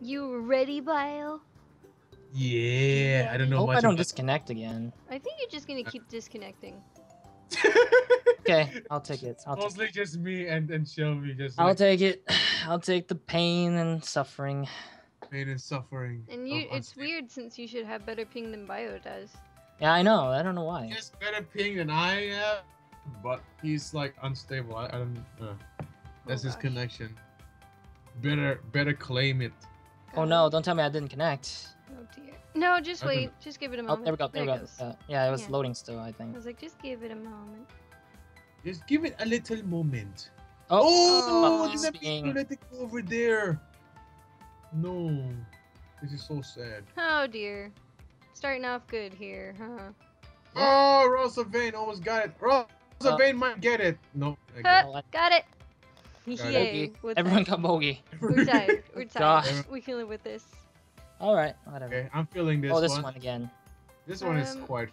You ready, Bio? Yeah, I don't know Hope much. I don't about- disconnect again. I think you're just gonna keep disconnecting. Okay, I'll take it. I'll take, Mostly just me and and Shelby just I'll like take it. I'll take the pain and suffering. pain and suffering. And you, of it's weird since you should have better ping than Bio does. Yeah, I know. I don't know why. He has better ping than I have, but he's like unstable. I, I don't. Uh, that's Oh, his gosh. connection. Better better claim it. Oh no! Don't tell me I didn't connect. Oh dear. No, just I don't- wait. Just give it a moment. Oh, moment. there we go. There, we go. Uh, yeah, it was Yeah. loading still. I think. I think. was like, just give it a moment. Just give it a little moment. Oh, Oh, Oh. did that Being- people let it go over there? No, this is so sad. Oh dear. Starting off good here, huh? Oh, Rozald Vane almost got it. Rosa Uh, Vane might get it. No, I Huh. get Well, I- Got it. Got. Yay. bogey. Everyone that? got bogey. We're tired. We're Gosh. tired. We can live with this. All right, whatever. Okay, I'm feeling this, oh, this one. one. again. This one is Um, quite.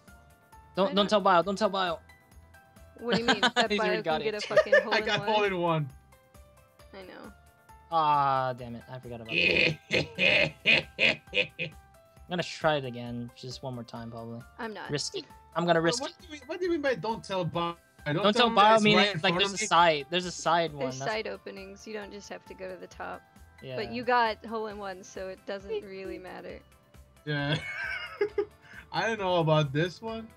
Don't I don't don't- tell Bio. Don't tell Bio. What do you mean? That He's already Bio got can get it. a fucking hole I got one? hole in one. I know. Ah, damn it! I forgot about that. I'm gonna try it again, just one more time, probably. I'm not. risky. I'm gonna risk what, it. do you mean, what do you mean by don't tell Bob? Don't tell me Bio it's meaning right like there's of a side. There's a side one. There's that's- side openings. You don't just have to go to the top. yeah. But you got hole in one, so it doesn't really matter. Yeah. I don't know about this one.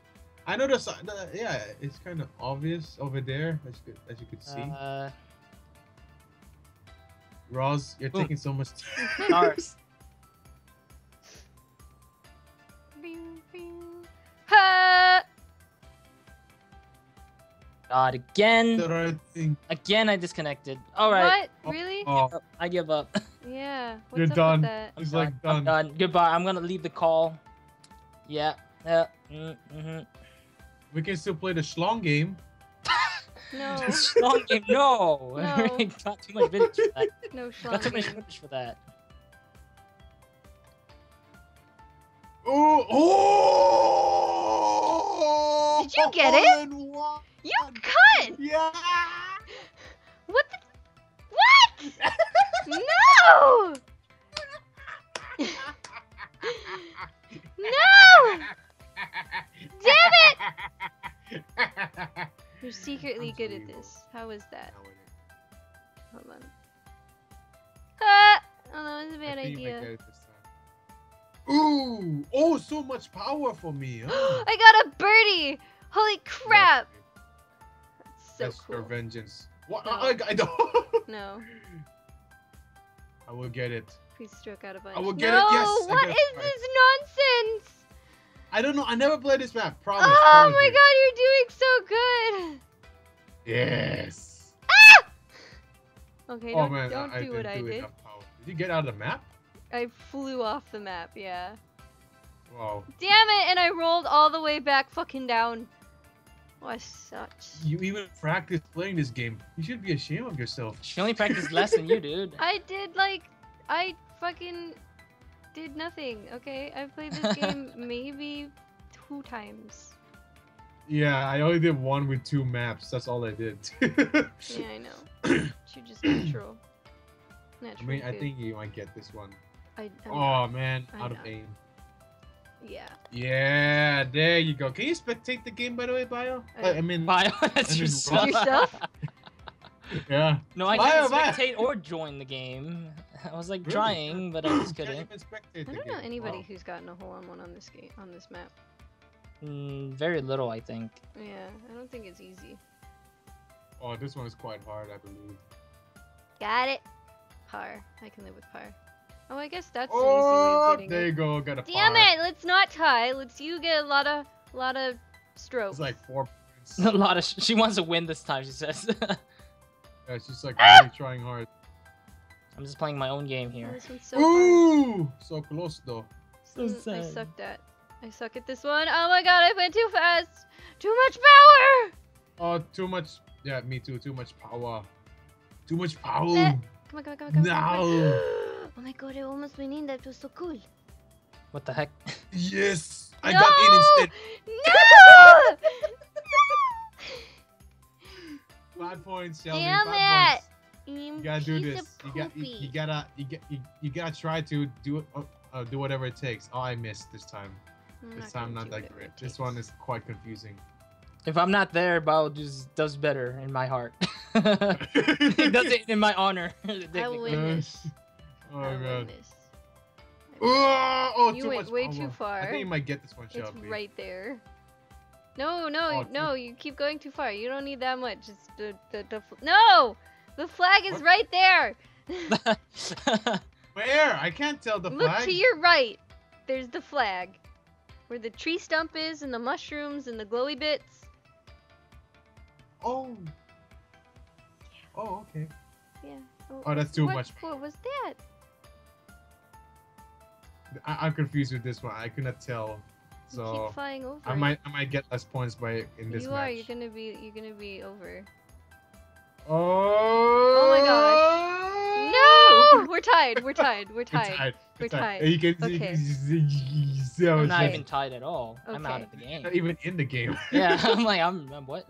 I know the, si- the yeah, it's kind of obvious over there as you could, as you could see. Uh, Roz, you're Ooh. taking so much. stars. Bing, bing. Ha! God, again. the right thing. Again, I disconnected. All right. What? Really? Oh, I give up. Yeah. What's You're up done. With that? I'm He's done. like I'm done. done. Goodbye. I'm gonna leave the call. Yeah. Yeah. Mm, hmm we can still play the schlong game. No. Long game. No. No. Got too much vintage for that. No Got too much schlong. vintage for that. Oh, oh! Did you get it? You cut! Yeah. What the? What? no! No! Damn it! You're secretly good at this. How is that? Hold on. Ah! Oh, that was a bad I think you might idea. get it this time. Ooh! Oh, so much power for me. huh? I got a birdie! Holy crap! So That's cool. for vengeance. What? No. I, I, don't. No, I will get it. please stroke out a bunch. I will get it, yes, I what is it this nonsense? I don't know. I never played this map. Promise. oh promise my you. god, you're doing so good! Yes. Ah! Okay, oh don't, man, don't I, do I what I did. Did you get out of the map? I flew off the map, yeah. Wow. Damn it, and I rolled all the way back fucking down. Oh, I sucked. You even practiced playing this game. You should be ashamed of yourself. She only practiced less than you, dude. I did like, I fucking did nothing, okay? I played this game maybe two times. Yeah, I only did one with two maps. That's all I did. Yeah, I know. You're just natural. natural. I Natural. mean, I think you might get this one. I, I'm Oh not- man, I'm out of not. aim. Yeah. Yeah, there you go. Can you spectate the game by the way, Bio? Uh, I, I mean, Bio, that's I mean, yourself. Yourself? yeah. No, I Bio, can't Bio. spectate or join the game. I was like Really? trying, but I just couldn't. I don't know anybody Wow. who's gotten a hole on one on this game on this map. Mm, very little, I think. Yeah, I don't think it's easy. Oh, this one is quite hard, I believe. Got it. Par. I can live with par. Oh, I guess that's Oh, an easy way of oh, there you go. Got a Damn par. it! Let's not tie. Let's you get a lot of lot of strokes. It's like four points. A lot of. She wants to win this time. She says. Yeah, she's like really trying hard. I'm just playing my own game Oh, here. this one's so hard. Ooh, so close though. So This one I sad. sucked at. I suck at this one. Oh my god, I went too fast. Too much power. Oh, too much. Yeah, me too. Too much power. Too much power. Eh, come on, come on, come on, come on. come on. No. oh my god, I almost went in. That was so cool. What the heck? Yes, I no! got in instead. No! Five points, Shelby. Damn five it! You gotta do this. You got. You, you gotta. You get. You, you gotta try to do. Uh, uh, do whatever it takes. Oh, I missed this time. This time not that great. This one is quite confusing. If I'm not there, Bio just does better in my heart. it does it in my honor. I will technically. win this. Oh I god. Oh, oh You went much way too far. I think you might get this one, It's Shelby. right there. No, no, Oh, no! You keep going too far. You don't need that much. It's the the, the no. The flag is What? right there. Where? I can't tell the Look flag. to your right. There's the flag, where the tree stump is, and the mushrooms and the glowy bits. Oh. Oh, okay. Yeah. Oh, oh that's too what, much. What was that? I- I'm confused with this one. I could not tell. You So keep flying over. I might I might get less points by in this You match. are. You're gonna be. You're gonna be over. Oh. Oh my gosh. No! We're tied. We're tied. We're We're tied. tied. We're tied. You can, you Okay. can see- you I'm not like- even tied at all. I'm out of the game. not even in the game. Yeah, I'm like, I'm, I'm what?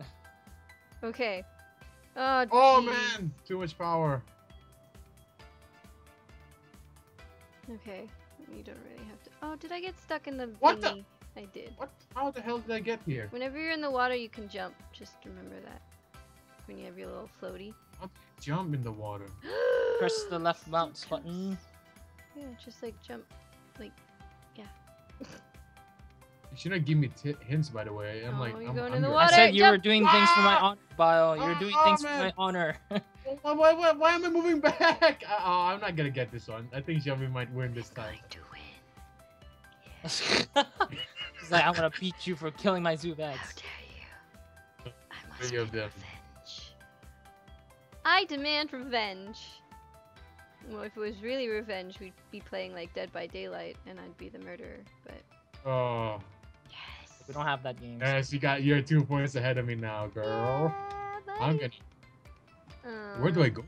Okay. Oh. Oh man, too much power. Okay. You don't really have to. Oh, did I get stuck in the What the- I did. What? How the hell did I get here? Whenever you're in the water, you can jump. Just remember that. When you have your little floaty. Jump in the water. Press the left mouse button. Yeah, just like jump. Like, yeah. You shouldn't give me t- hints, by the way. I'm Oh, like, you're I'm going in the under. I said you were jump. doing things for my Ah! honor, Bio. You're doing Oh, things for my honor. Why, why, why, why am I moving back? Uh, oh, I'm not gonna get this one. I think Shelby might win this time. going to win. He's like, I'm gonna beat you for killing my How Zubats. dare you? I must Three of get them. revenge. I demand revenge. Well, if it was really revenge, we'd be playing like Dead by Daylight, and I'd be the murderer. But Oh, yes. We don't have that game. yes, you got you're two points ahead of me now, girl. Yeah, I'm buddy. Gonna. Where do I Um, go?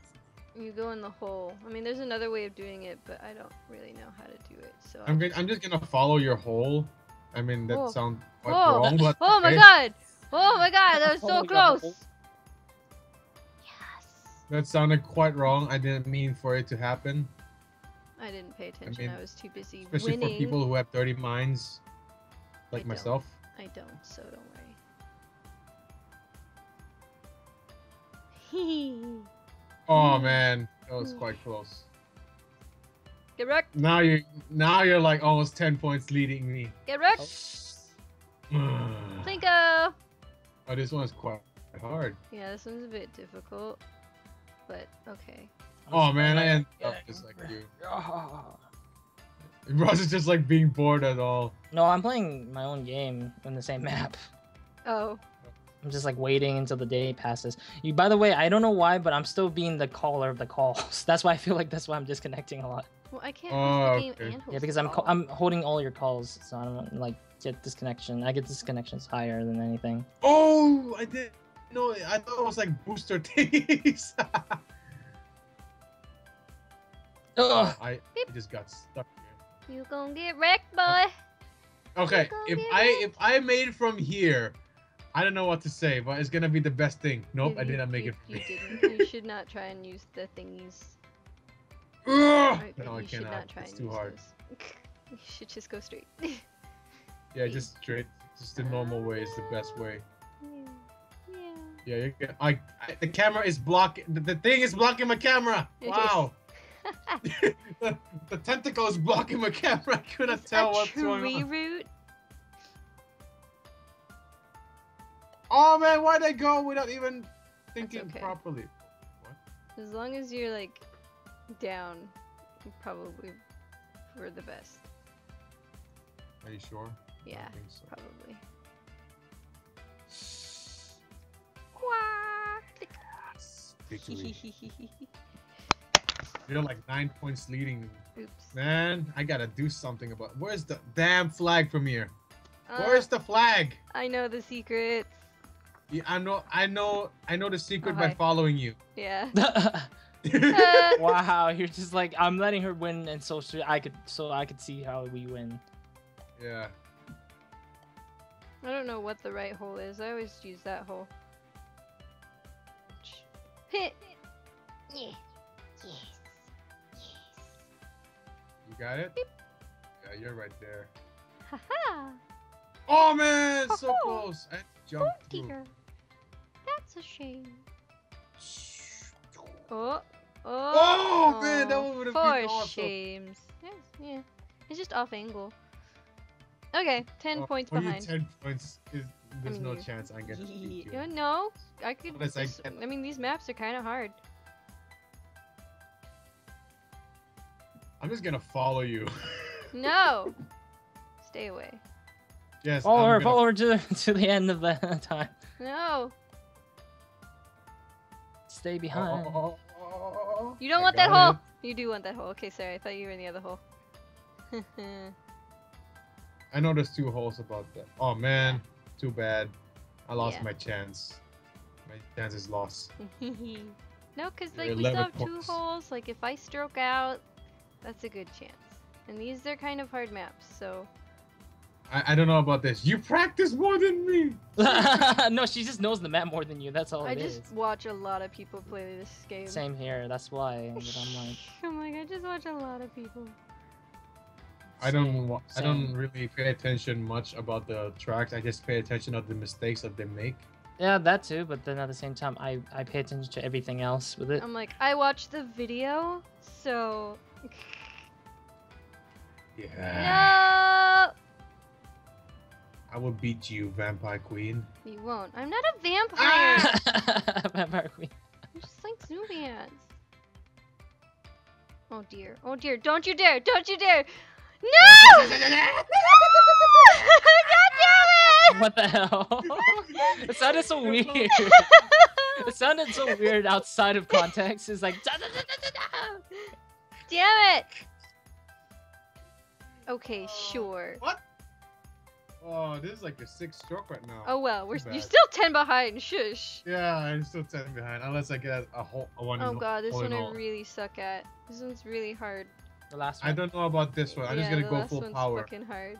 You go in the hole. I mean, there's another way of doing it, but I don't really know how to do it. So. I'm gonna. I'm just gonna follow your hole. I mean, that Whoa. sounds quite Whoa. wrong, but Oh my god! Oh my god! That was so close. Yes. That sounded quite wrong. I didn't mean for it to happen, I didn't pay attention. I, mean, was too busy especially winning. for people who have dirty minds, like don't. myself. I don't, so don't worry. Oh man, that was quite close. Get wrecked! Now you, now you're like almost ten points leading me. Get wrecked! Oh. Plinko. oh, this one is quite hard. Yeah, this one's a bit difficult, but okay. Oh man, I end up just like you. Roz is just like being bored at all. No, I'm playing my own game in the same map. Oh, I'm just like waiting until the day passes. You, by the way, I don't know why, but I'm still being the caller of the calls. That's why I feel like that's why I'm disconnecting a lot. well, I can't Oh, host the game okay. and host Yeah, because I'm call. I'm holding all your calls, so I don't like get disconnection. I get disconnections higher than anything. Oh, I did. No. I thought it was like booster thingies. Ugh. Oh, I, I just got stuck here. You gonna get wrecked, boy? Okay, if I it. if I made it from here, I don't know what to say, but it's gonna be the best thing. Nope, You- I did not make you, it. You didn't. You should not try and use the thingies. No, I you should cannot. not try It's too hard. you should just go straight. Yeah, just straight. Just the normal way is the best way. yeah. Yeah. Yeah, you get. I, I the camera is blocking. The, the thing is blocking my camera. It. Wow. the, the tentacle is blocking my camera. I couldn't Is tell what's going on. root? Oh man, why'd I go without even thinking okay. properly? As long as you're like down, probably for the best. Are you sure? Yeah, so. probably. Quack. You're like nine points leading. Oops. Man, I gotta do something about. Where's the damn flag from here? Uh, Where's the flag? I know the secrets. Yeah, I know, I know, I know the secret Oh, by hi. following you. Yeah. Uh, wow, you're just like I'm letting her win, and so she, I could so I could see how we win. yeah. I don't know what the right hole is. I always use that hole. Hit. Yeah. Yes. Yes. You got it? Yeah, you're right there. Haha. Oh man, so Oh. close. I Oh jumped through. Dear. That's a shame. Oh. Oh. Oh, man, that one would've been For awesome. shames. Yes, yeah. It's just off angle. Okay, 10 Oh, points behind. ten points. Is, there's mean, no chance I'm gonna beat you. Yeah, no, I could. Unless I get- I mean, these maps are kind of hard. I'm just gonna follow you. No. Stay away. yes. Follow I'm her, gonna- follow her to the, to the end of the time. No. Stay Oh, oh behind. Oh, oh, oh, oh. You don't I want that got hole. You do want that hole. Okay, sorry. I thought you were in the other hole. I know there's two holes about that. Oh man, too bad. I lost Yeah. my chance. My chance is lost. no, because like we still have two points. holes. Like if I stroke out, that's a good chance. And these are kind of hard maps, so I, I don't know about this. You practice more than me. no, she just knows the map more than you. That's all I it is. just watch a lot of people play this game. Same here. That's why. But I'm like, I'm like, I just watch a lot of people. I don't. Same, I don't really pay attention much about the tracks. I just pay attention of the mistakes that they make. yeah, that too. But then at the same time, I I pay attention to everything else with it. I'm like, I watch the video, so Yeah. no, I will beat you, Vampire Queen. you won't. I'm not a vampire. Ah! Vampire Queen. I'm just like Zoomians. Oh dear. Oh dear. Don't you dare. Don't you dare. No! God damn it! What the hell? it sounded so weird. it sounded so weird outside of context. It's like. "Da, da, da, da, da, da." Damn it! Okay, sure. What? Oh, this is like a six stroke right now. Oh well, we're you're still ten behind. Shush. Yeah, I'm still ten behind. Unless I get a whole a one. Oh god, this one I really suck at. This one's really hard. The last one. I don't know about this one. I'm just Yeah, gonna the go last full one's power. fucking hard.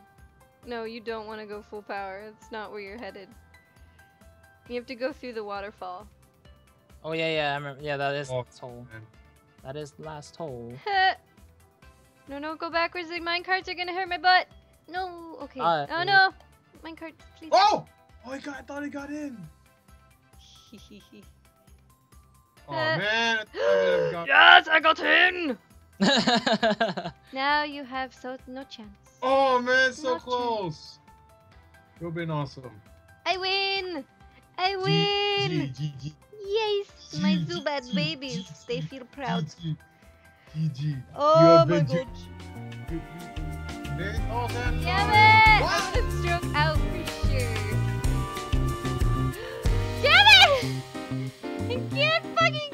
No, you don't want to go full power. That's not where you're headed. You have to go through the waterfall. Oh yeah, yeah. I remember. Yeah, that is Oh, the hole. man. That is last hole. no, no, go backwards. The mine carts are gonna hurt my butt. No. Okay. Uh, oh no. Mine cart, please. Oh! Oh, I got. I thought I got in. Oh Uh, man. I thought I would've got- yes, I got in. Now you have so no chance. Oh man, so Not close. You've been awesome. I win. I G- win. G, G, G, Yes, my G- G- Zubat babies, they feel proud. G, G, G. Oh my been G- god. You- you- man. Damn it! What? I'm stroke out for sure. Damn it! I can't fucking